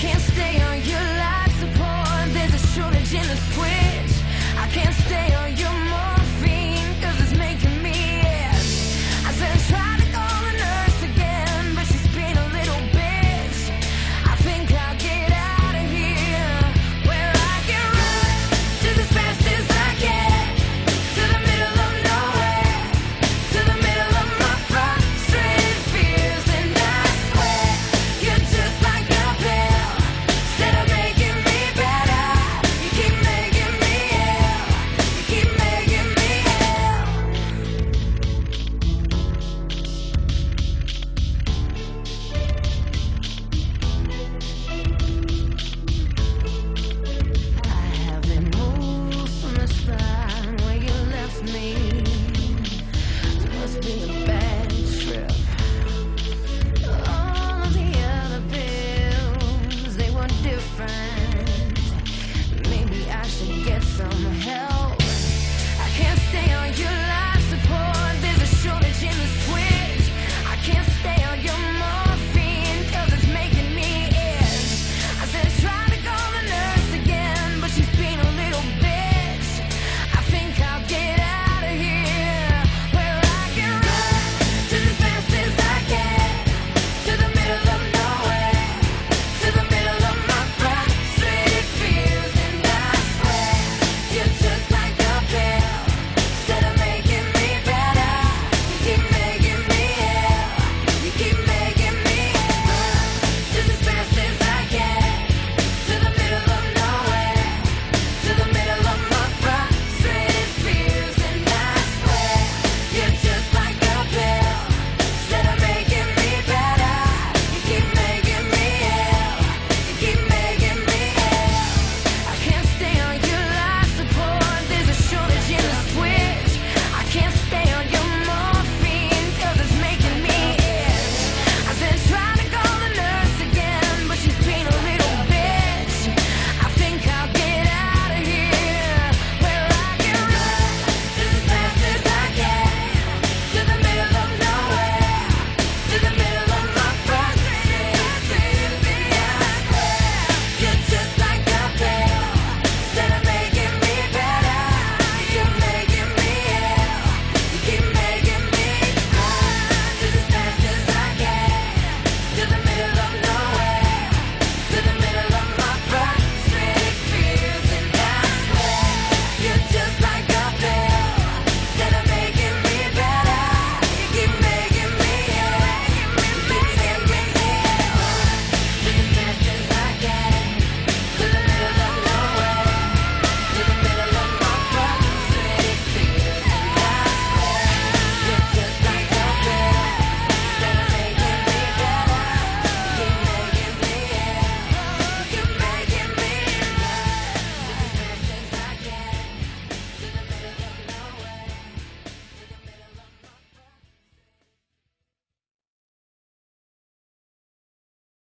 can't stay on your life support. There's a shortage in the switch. I can't stay on your.